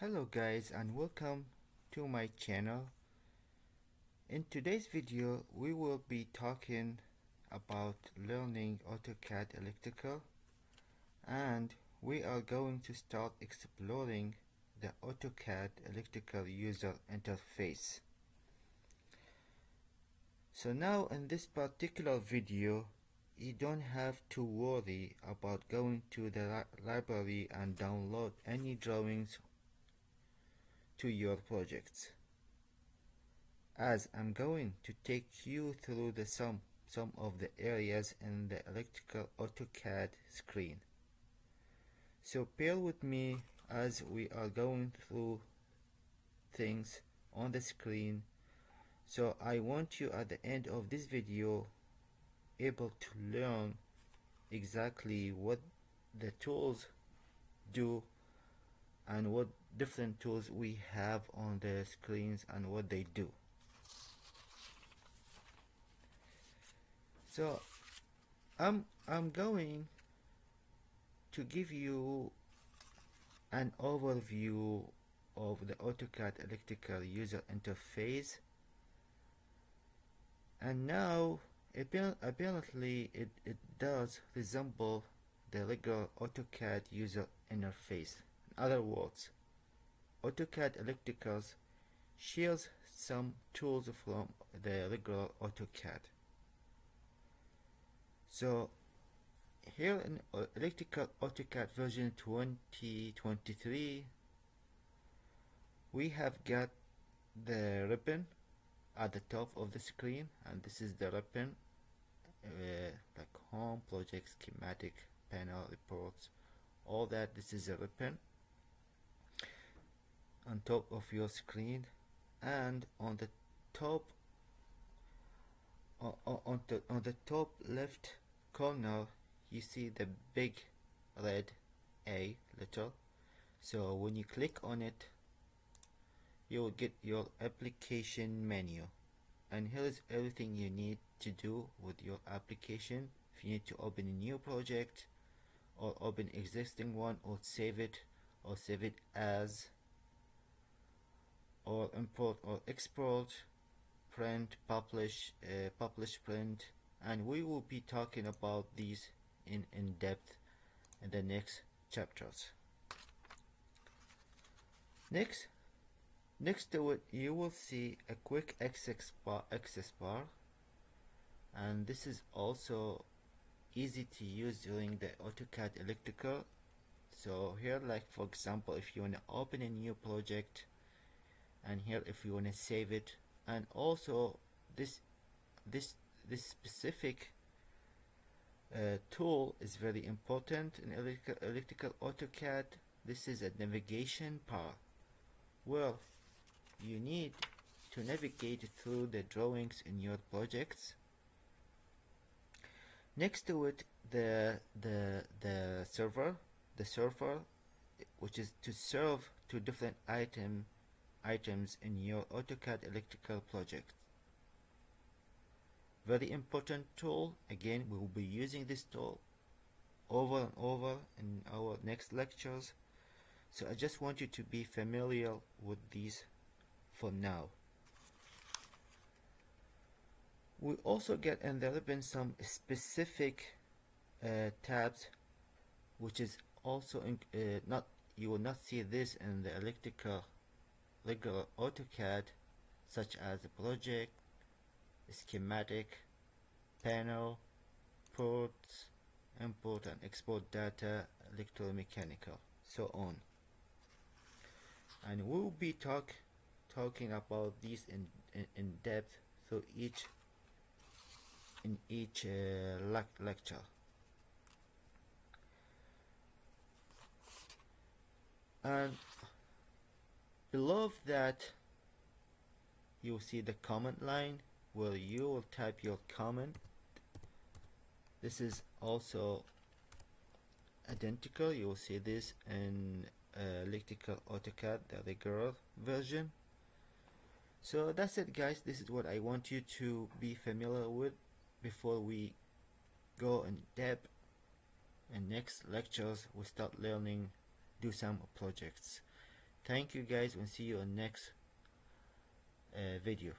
Hello guys and welcome to my channel. In today's video we will be talking about learning AutoCAD Electrical and we are going to start exploring the AutoCAD Electrical User Interface. So now in this particular video you don't have to worry about going to the li library and download any drawings to your projects as I'm going to take you through the some some of the areas in the electrical AutoCAD screen. So bear with me as we are going through things on the screen so I want you at the end of this video able to learn exactly what the tools do and what different tools we have on the screens and what they do. So I'm I'm going to give you an overview of the AutoCAD electrical user interface. And now apparently it, it does resemble the regular AutoCAD user interface. In other words AutoCAD Electricals shares some tools from the regular AutoCAD. So here in Electrical AutoCAD version 2023 we have got the ribbon at the top of the screen and this is the ribbon uh, like home project schematic panel reports all that this is a ribbon on top of your screen and on the top on, the, on the top left corner you see the big red A letter so when you click on it you will get your application menu. And here is everything you need to do with your application. If you need to open a new project or open existing one or save it or save it as or import or export print publish uh, publish print and we will be talking about these in in depth in the next chapters. Next next to it you will see a quick access bar access bar and this is also easy to use during the AutoCAD electrical. So here like for example if you want to open a new project and here if you want to save it. And also this this this specific uh, tool is very important in electrical, electrical AutoCAD. This is a navigation bar well you need to navigate through the drawings in your projects. Next to it the the the surfer the surfer which is to serve to different item items in your AutoCAD electrical project. Very important tool, again we will be using this tool over and over in our next lectures. So I just want you to be familiar with these for now. We also get and there have been some specific uh, tabs which is also in, uh, not you will not see this in the electrical regular AutoCAD such as project, schematic, panel, ports, import and export data, electromechanical, so on. And we'll be talk, talking about these in, in, in depth through each in each uh, le lecture. And Below that, you will see the command line where you will type your comment. This is also identical. You will see this in uh, Electrical AutoCAD, the regular version. So that's it guys. This is what I want you to be familiar with before we go in depth in next lectures we start learning do some projects thank you guys and see you on next uh, video